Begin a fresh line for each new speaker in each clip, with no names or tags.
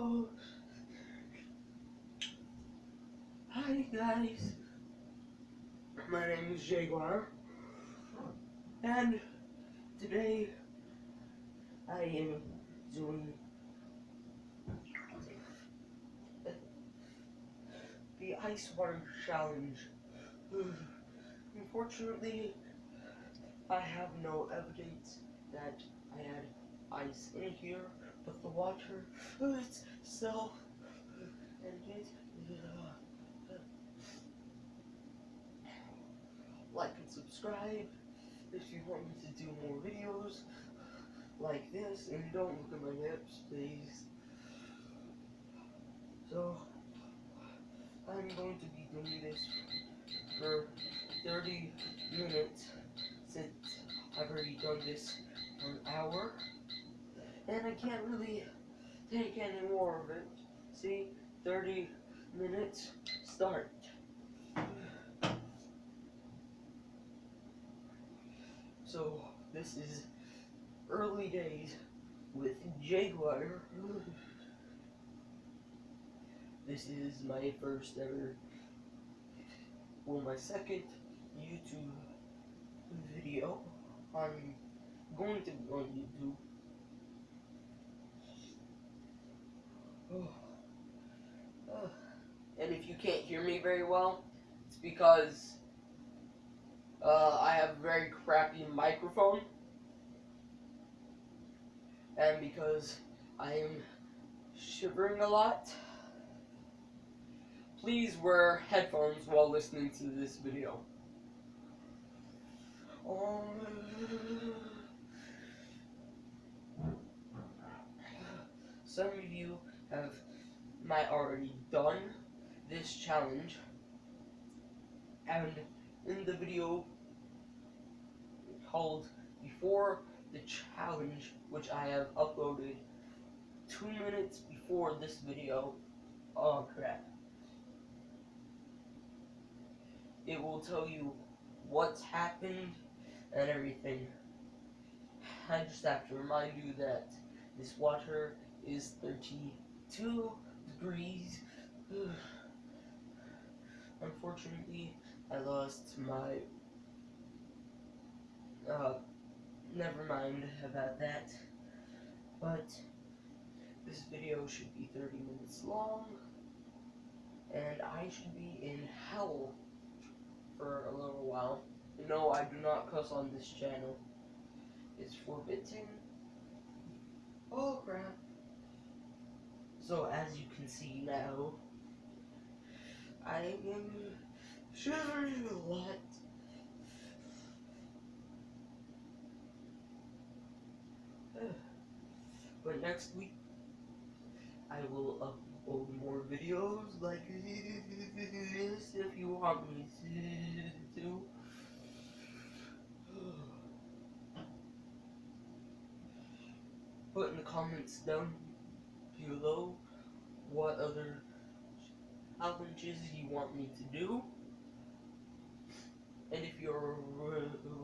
Oh. Hi guys. My name is Jayguir. And today I am doing the ice water challenge. Unfortunately, I have no evidence that I had ice in here, but the water. Itself and it uh, like and subscribe if you want me to do more videos like this. And don't look at my lips please. So I'm going to be doing this for 30 minutes since I've already done this for an hour and I can't really take any more of it. See 30 minutes start. So this is early days with Jayguir. This is my first ever well my second YouTube video. I'm going to be on YouTube And if you can't hear me very well, it's because uh, I have a very crappy microphone. And because I am shivering a lot. Please wear headphones while listening to this video. Some of you have might already done this challenge. And in the video called before the challenge which I have uploaded two minutes before this video oh crap. It will tell you what's happened and everything. I just have to remind you that this water is 32 degrees. Unfortunately, I lost my. Uh, never mind about that. But this video should be 30 minutes long, and I should be in hell for a little while. No, I do not cuss on this channel. It's forbidden. Oh crap. So as you can see now, I am shivering a lot. But next week, I will upload more videos like this if you want me to. Put in the comments down below what other challenges you want me to do. And if you're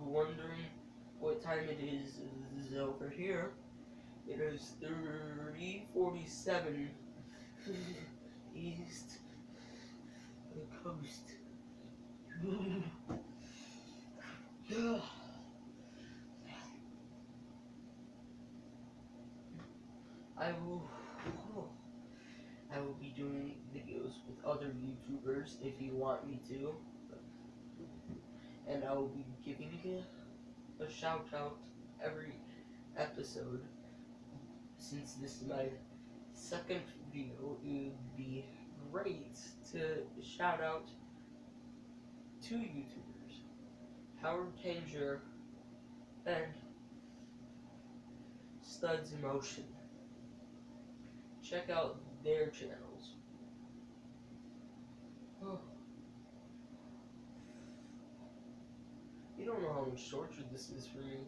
wondering what time it is, is over here, it is 347 east coast. I will I will be doing videos with other YouTubers if you want me to. And I will be giving a shout out every episode. Since this is my second video, it would be great to shout out two YouTubers. Howard Tanger and Studs Emotion. Check out their channels. Oh. You don't know how much torture this is for me.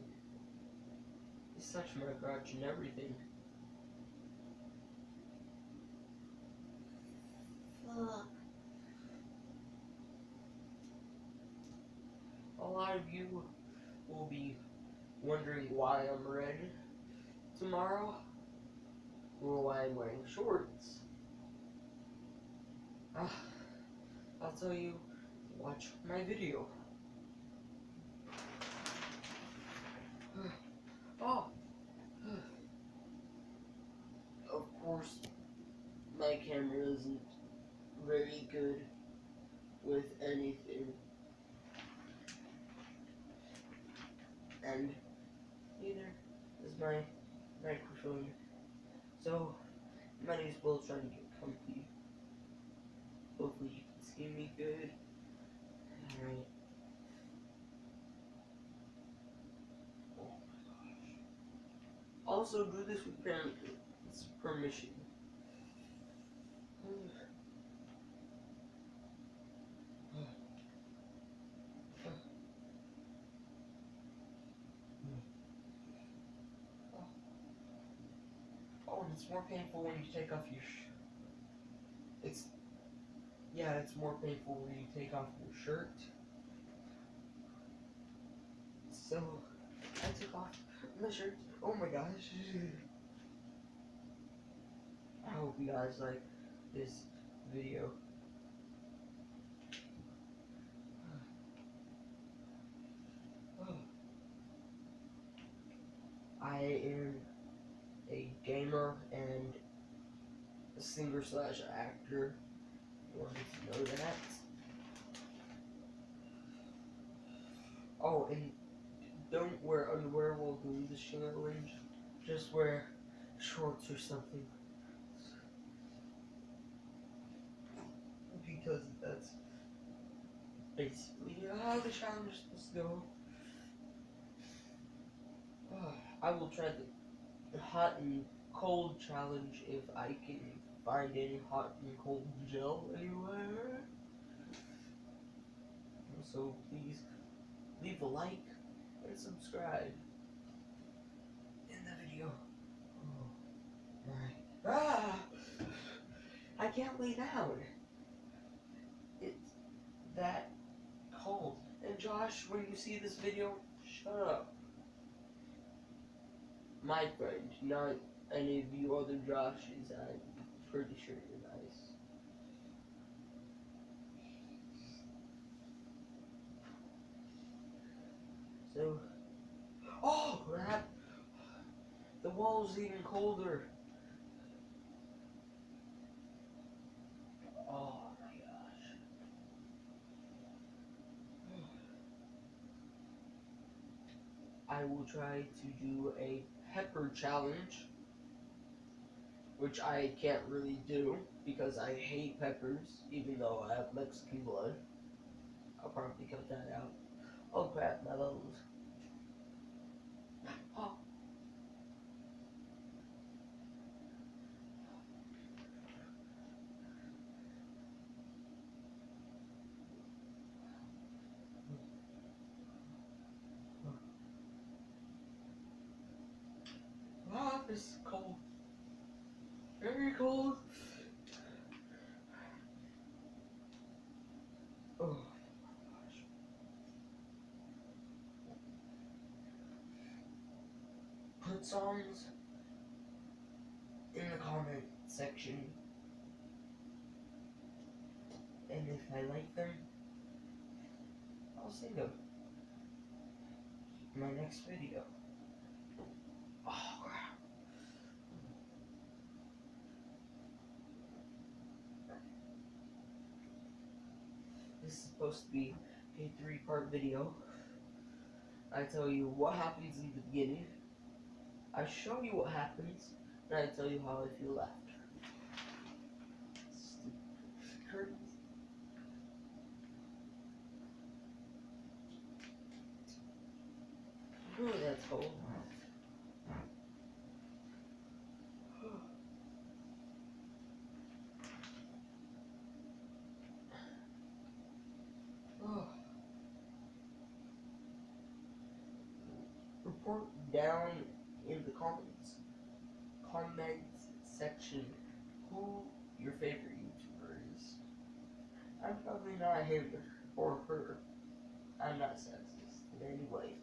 It's touch my crotch and everything. Fuck. A lot of you will be wondering why I'm red tomorrow. or why I'm wearing shorts. Ah, I'll tell you, watch my video. Oh, of course, my camera isn't very good with anything. And neither is my microphone. So, might as well try to get comfy. Hopefully you can see me good. Alright. Oh my gosh. Also, do this with permission. Oh, and it's more painful when you take off your It's yeah, it's more painful when you take off your shirt. So I took off my shirt. Oh my gosh. I hope you guys like this video. I am a gamer and a singer slash actor. You wanted to know that. Oh, and don't wear underwear while doing the challenge. Just wear shorts or something. Because that's basically how the challenge is supposed to go. I will try the hot and cold challenge if I can find any hot and cold gel anywhere. So please leave a like and subscribe in the video. Oh ah! I can't lay down. That cold. And Josh, when you see this video, shut up. My friend, not any of you other Joshes. I'm pretty sure you're nice. So, oh crap! The wall's even colder. Oh my gosh. I will try to do a pepper challenge, which I can't really do because I hate peppers, even though I have Mexican blood. I'll probably cut that out. Oh crap, my bones. Oh. This is cold. Very cold. Oh. Put songs in the comment section. And if I like them, I'll sing them. in My next video. Oh crap. This is supposed to be a three part video. I tell you what happens in the beginning. I show you what happens, and I tell you how I feel after. Ooh, that's cold. down in the comments comments section who your favorite YouTuber is. I'm probably not him or her. I'm not sexist in any way.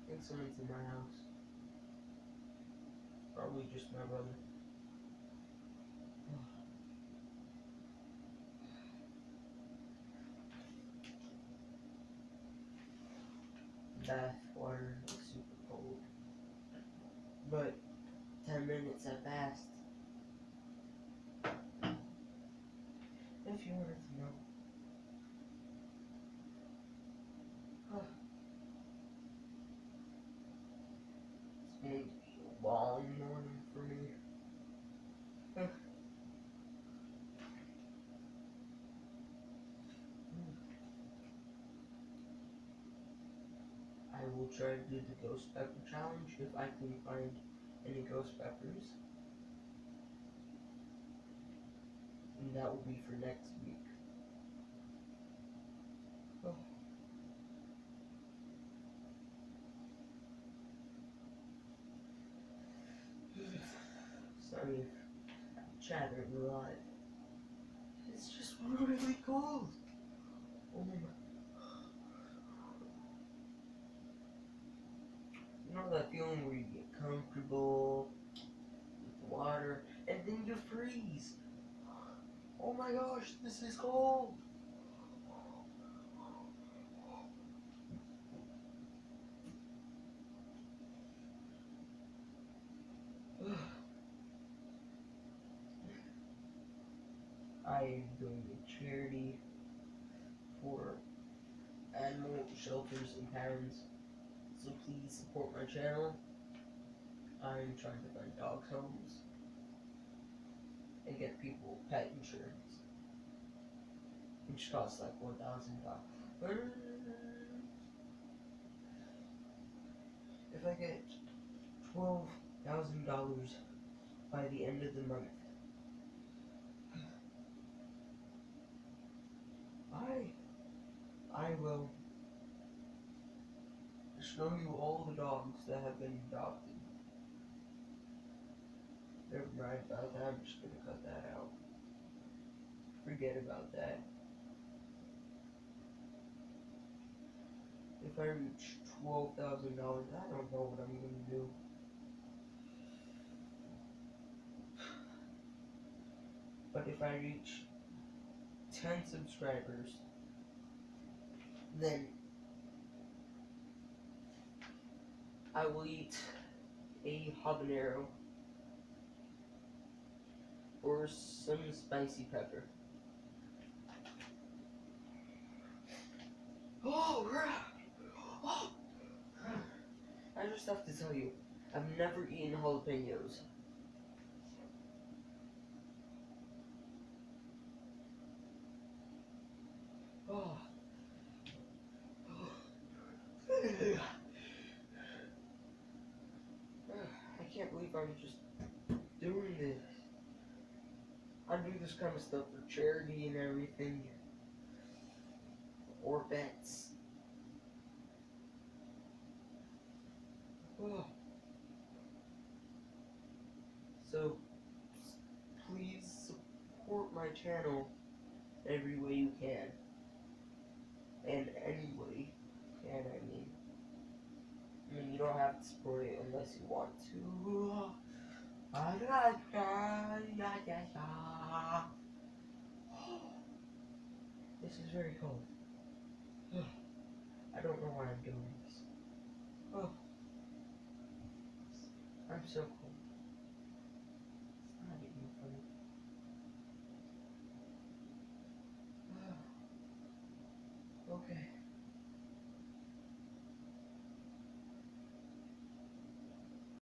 I think someone's in my house. Probably just my brother. Bath water is super cold. But 10 minutes have passed. If you wanted to know. It's going to be a long morning for me. I will try to do the ghost pepper challenge if I can find any ghost peppers. And that will be for next week. Oh. Sorry I'm chattering a lot. It's just really cold. Oh my know that feeling where you get comfortable with water and then you freeze. Oh my gosh, this is cold. I am doing a charity for animal shelters and parents so please support my channel. I'm trying to find dog homes and get people pet insurance, which costs like one thousand dollars. If I get twelve thousand dollars by the end of the month, I I will show you all the dogs that have been adopted. Never mind about that, I'm just gonna cut that out. Forget about that. If I reach twelve thousand dollars, I don't know what I'm gonna do. But if I reach ten subscribers, then I will eat a habanero or some spicy pepper. Oh, oh. I just have to tell you, I've never eaten jalapenos. Oh. can't believe I'm just doing this. I do this kind of stuff for charity and everything. Or bets. So, please support my channel every way you can. And any way you can, I mean. I mean, you don't have to support it unless you want to. This is very cold. I don't know why I'm doing this. Oh. I'm so cold.